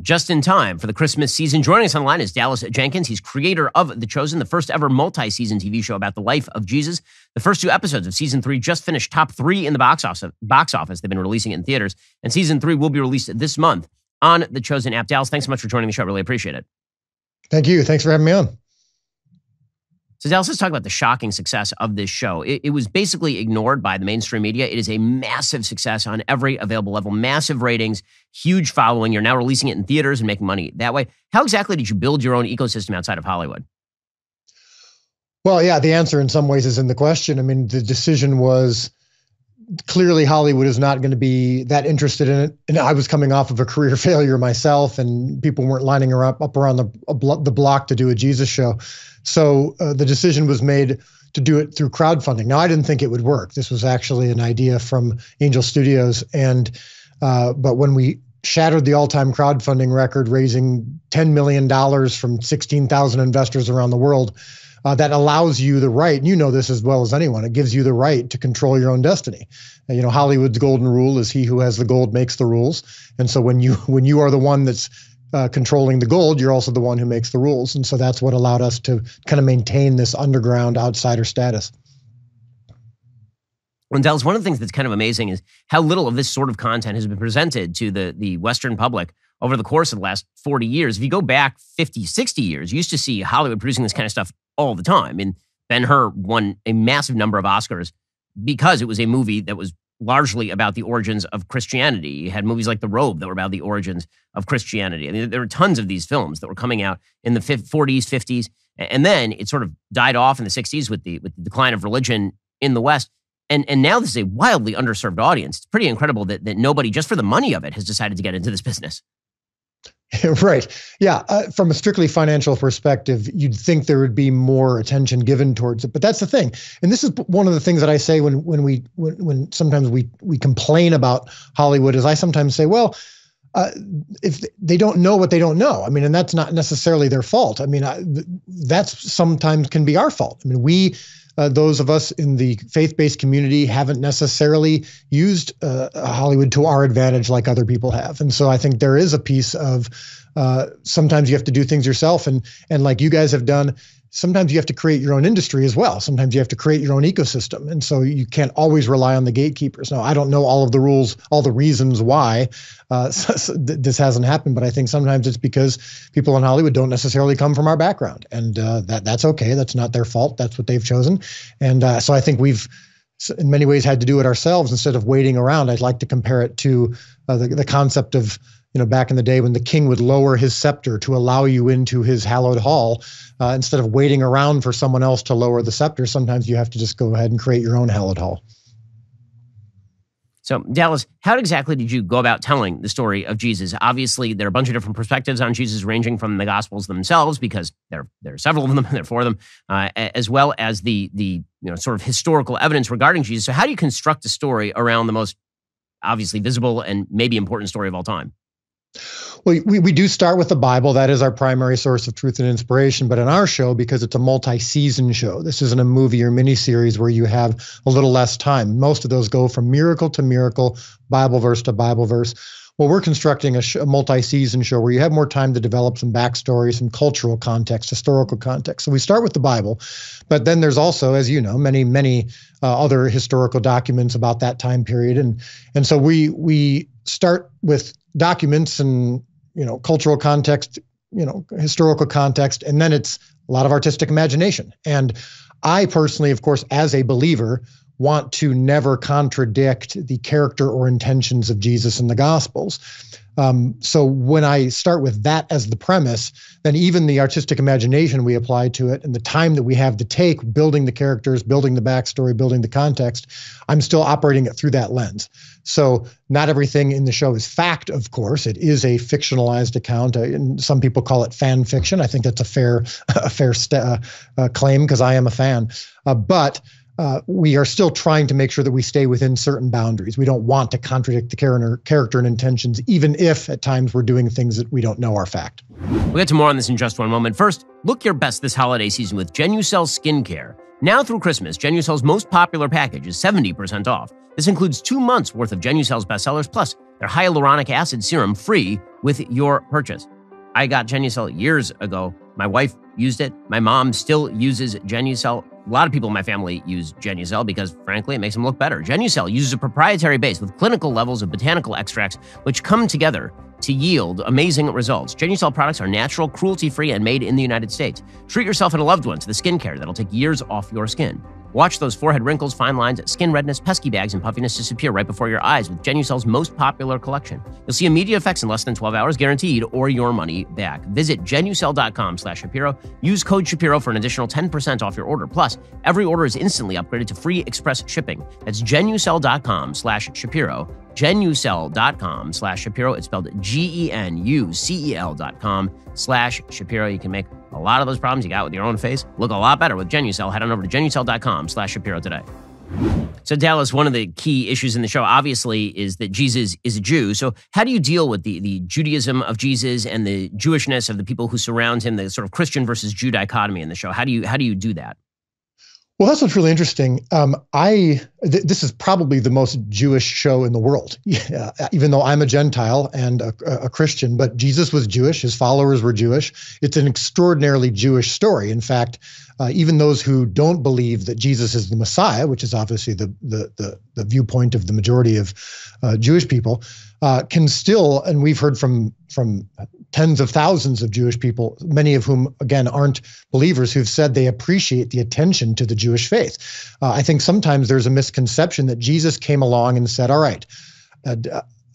just in time for the Christmas season. Joining us online is Dallas Jenkins. He's creator of The Chosen, the first ever multi season TV show about the life of Jesus. The first two episodes of season three just finished top three in the box office. Box office. They've been releasing it in theaters, and season three will be released this month on The Chosen app. Dallas, thanks so much for joining the show. Really appreciate it. Thank you. Thanks for having me on. So Dallas, let's talk about the shocking success of this show. It, it, was basically ignored by the mainstream media. It is a massive success on every available level, massive ratings, huge following. You're now releasing it in theaters and making money that way. How exactly did you build your own ecosystem outside of Hollywood? Well, yeah, the answer in some ways is in the question. I mean, the decision was clearly Hollywood is not going to be that interested in it. And I was coming off of a career failure myself, and people weren't lining her up up around the the block to do a Jesus show. So uh, the decision was made to do it through crowdfunding. Now, I didn't think it would work. This was actually an idea from Angel Studios, and uh, but when we shattered the all-time crowdfunding record, raising ten million dollars from sixteen thousand investors around the world. Uh, that allows you the right, and you know this as well as anyone, it gives you the right to control your own destiny. You know, Hollywood's golden rule is he who has the gold makes the rules. And so when you when you are the one that's uh, controlling the gold, you're also the one who makes the rules. And so that's what allowed us to kind of maintain this underground outsider status. And Dallas, one of the things that's kind of amazing is how little of this sort of content has been presented to the, the Western public over the course of the last 40 years. If you go back 50, 60 years, you used to see Hollywood producing this kind of stuff all the time. And Ben Hur won a massive number of Oscars because it was a movie that was largely about the origins of Christianity. You had movies like The Robe that were about the origins of Christianity. I mean, there were tons of these films that were coming out in the 40s, 50s, and then it sort of died off in the 60s with the with the decline of religion in the West. And and now this is a wildly underserved audience. It's pretty incredible that that nobody just for the money of it has decided to get into this business. right. Yeah. Uh, from a strictly financial perspective, you'd think there would be more attention given towards it, but that's the thing. And this is one of the things that I say when when we when, when sometimes we we complain about Hollywood. Is I sometimes say, well. Uh, if they don't know what they don't know, I mean, and that's not necessarily their fault. I mean, I, that's sometimes can be our fault. I mean, we uh, those of us in the faith-based community haven't necessarily used uh, Hollywood to our advantage like other people have, and so I think there is a piece of uh, sometimes you have to do things yourself, and and like you guys have done, sometimes you have to create your own industry as well. Sometimes you have to create your own ecosystem. And so you can't always rely on the gatekeepers. Now, I don't know all of the rules, all the reasons why uh, this hasn't happened, but I think sometimes it's because people in Hollywood don't necessarily come from our background. And uh, that that's okay. That's not their fault. That's what they've chosen. And uh, so I think we've, in many ways, had to do it ourselves instead of waiting around. I'd like to compare it to uh, the, the concept of you know, back in the day when the king would lower his scepter to allow you into his hallowed hall, uh, instead of waiting around for someone else to lower the scepter, sometimes you have to just go ahead and create your own hallowed hall. So, Dallas, how exactly did you go about telling the story of Jesus? Obviously, there are a bunch of different perspectives on Jesus, ranging from the Gospels themselves, because there, there are several of them, there are four of them, uh, as well as the the you know sort of historical evidence regarding Jesus. So, how do you construct a story around the most obviously visible and maybe important story of all time? Well, we, we do start with the Bible. That is our primary source of truth and inspiration. But in our show, because it's a multi season show, this isn't a movie or miniseries where you have a little less time. Most of those go from miracle to miracle, Bible verse to Bible verse. Well, we're constructing a, sh- a multi season show where you have more time to develop some backstory, some cultural context, historical context. So we start with the Bible. But then there's also, as you know, many, many uh, other historical documents about that time period. And, and so we, we start with documents and you know cultural context you know historical context and then it's a lot of artistic imagination. And i personally of course as a believer want to never contradict the character or intentions of jesus in the gospels um, so when I start with that as the premise, then even the artistic imagination we apply to it and the time that we have to take building the characters, building the backstory, building the context, I'm still operating it through that lens. So not everything in the show is fact, of course. It is a fictionalized account, uh, and some people call it fan fiction. I think that's a fair, a fair st- uh, uh, claim because I am a fan. Uh, but uh, we are still trying to make sure that we stay within certain boundaries. We don't want to contradict the character, character and intentions, even if at times we're doing things that we don't know are fact. We'll get to more on this in just one moment. First, look your best this holiday season with Genucel Skincare. Now through Christmas, Genucel's most popular package is 70% off. This includes two months worth of Genucel's bestsellers, plus their hyaluronic acid serum free with your purchase. I got Genucel years ago. My wife used it. My mom still uses Genucel. A lot of people in my family use Genucel because, frankly, it makes them look better. Genucel uses a proprietary base with clinical levels of botanical extracts, which come together to yield amazing results. Genucel products are natural, cruelty free, and made in the United States. Treat yourself and a loved one to the skincare that'll take years off your skin. Watch those forehead wrinkles, fine lines, skin redness, pesky bags, and puffiness disappear right before your eyes with Genucel's most popular collection. You'll see immediate effects in less than 12 hours, guaranteed, or your money back. Visit Genucel.com slash Shapiro. Use code Shapiro for an additional 10% off your order. Plus, every order is instantly upgraded to free express shipping. That's Genucel.com slash Shapiro. Genucel.com slash Shapiro. It's spelled G-E-N-U-C-E-L dot com slash Shapiro. You can make a lot of those problems you got with your own face look a lot better with Genucel. Head on over to Genucel.com slash Shapiro today. So, Dallas, one of the key issues in the show, obviously, is that Jesus is a Jew. So, how do you deal with the, the Judaism of Jesus and the Jewishness of the people who surround him, the sort of Christian versus Jew dichotomy in the show? How do you how do you do that? Well, that's what's really interesting. Um, I th- this is probably the most Jewish show in the world. Yeah, even though I'm a Gentile and a, a, Christian, but Jesus was Jewish. His followers were Jewish. It's an extraordinarily Jewish story. In fact, uh, even those who don't believe that Jesus is the Messiah, which is obviously the the the, the viewpoint of the majority of uh, Jewish people, uh, can still, and we've heard from from tens of thousands of Jewish people, many of whom, again, aren't believers, who've said they appreciate the attention to the Jewish faith. Uh, I think sometimes there's a misconception that Jesus came along and said, All right, uh,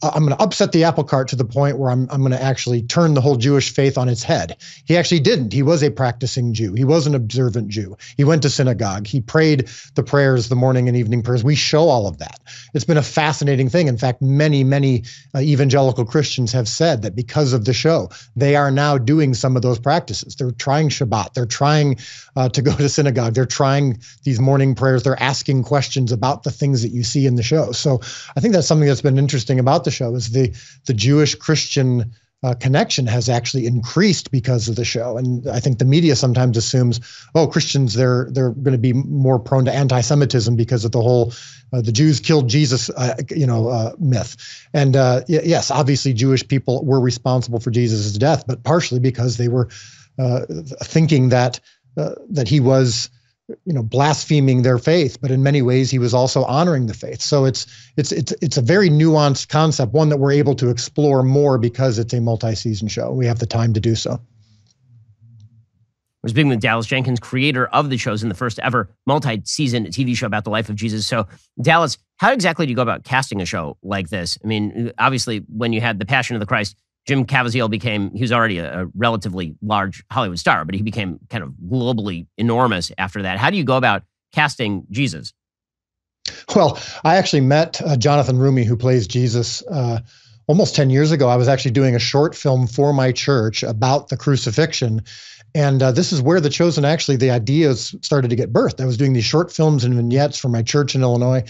I'm going to upset the apple cart to the point where I'm, I'm going to actually turn the whole Jewish faith on its head. He actually didn't. He was a practicing Jew. He was an observant Jew. He went to synagogue. He prayed the prayers, the morning and evening prayers. We show all of that. It's been a fascinating thing. In fact, many, many uh, evangelical Christians have said that because of the show, they are now doing some of those practices. They're trying Shabbat. They're trying uh, to go to synagogue. They're trying these morning prayers. They're asking questions about the things that you see in the show. So I think that's something that's been interesting about the show is the the Jewish Christian uh, connection has actually increased because of the show. And I think the media sometimes assumes, oh, Christians they're they're going to be more prone to anti-Semitism because of the whole uh, the Jews killed Jesus, uh, you know, uh, myth. And uh, yes, obviously Jewish people were responsible for Jesus' death, but partially because they were uh, thinking that that he was you know blaspheming their faith but in many ways he was also honoring the faith so it's it's it's it's a very nuanced concept one that we're able to explore more because it's a multi-season show we have the time to do so we're speaking with Dallas Jenkins, creator of the Chosen the first ever multi-season TV show about the life of Jesus. So, Dallas, how exactly do you go about casting a show like this? I mean, obviously, when you had the Passion of the Christ, Jim Caviezel became, he was already a, a, relatively large Hollywood star, but he became kind of globally enormous after that. How do you go about casting Jesus? Well, I actually met uh, Jonathan Roumie, who plays Jesus, uh, almost 10 years ago. I was actually doing a short film for my church about the crucifixion. And uh, this is where the chosen actually the ideas started to get birthed. I was doing these short films and vignettes for my church in Illinois,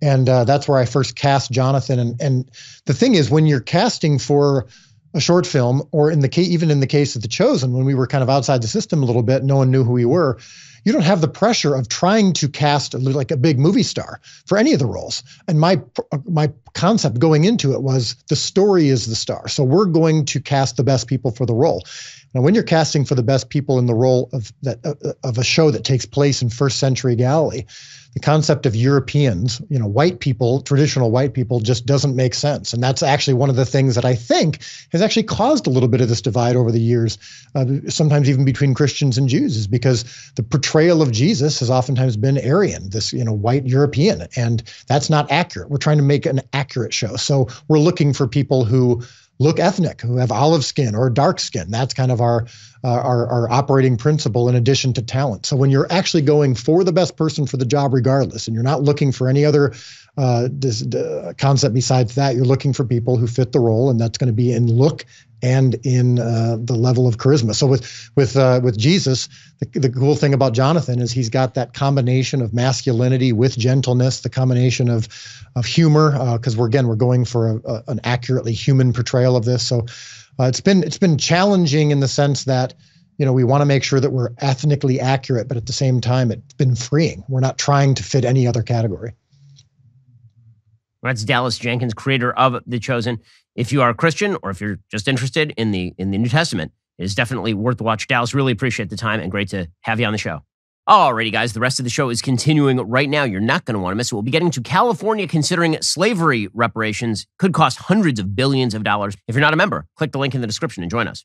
and uh, that's where I first cast Jonathan. And and the thing is, when you're casting for a short film, or in the case, even in the case of The Chosen, when we were kind of outside the system a little bit, no one knew who we were. You don't have the pressure of trying to cast a, like a big movie star for any of the roles. And my my concept going into it was the story is the star, so we're going to cast the best people for the role. Now, when you're casting for the best people in the role of that uh, of a show that takes place in first century Galilee, the concept of Europeans, you know, white people, traditional white people, just doesn't make sense. And that's actually one of the things that I think has actually caused a little bit of this divide over the years, uh, sometimes even between Christians and Jews, is because the portrayal of Jesus has oftentimes been Aryan, this, you know, white European. And that's not accurate. We're trying to make an accurate show. So we're looking for people who look ethnic, who have olive skin or dark skin. That's kind of our, uh, our, our operating principle in addition to talent. So when you're actually going for the best person for the job, regardless, and you're not looking for any other uh, this, uh, concept besides that, you're looking for people who fit the role, and that's going to be in look and in uh, the level of charisma. So with with uh, with Jesus, the, the cool thing about Jonathan is he's got that combination of masculinity with gentleness, the combination of of humor, because uh, we're again we're going for a, a, an accurately human portrayal of this. So uh, it's been it's been challenging in the sense that you know we want to make sure that we're ethnically accurate, but at the same time it's been freeing. We're not trying to fit any other category. That's Dallas Jenkins, creator of The Chosen. If you are a Christian or if you're just interested in the in the New Testament, it is definitely worth the watch. Dallas, really appreciate the time and great to have you on the show. Alrighty, guys, the rest of the show is continuing right now. You're not going to want to miss it. We'll be getting to California considering slavery reparations could cost hundreds of billions of dollars. If you're not a member, click the link in the description and join us.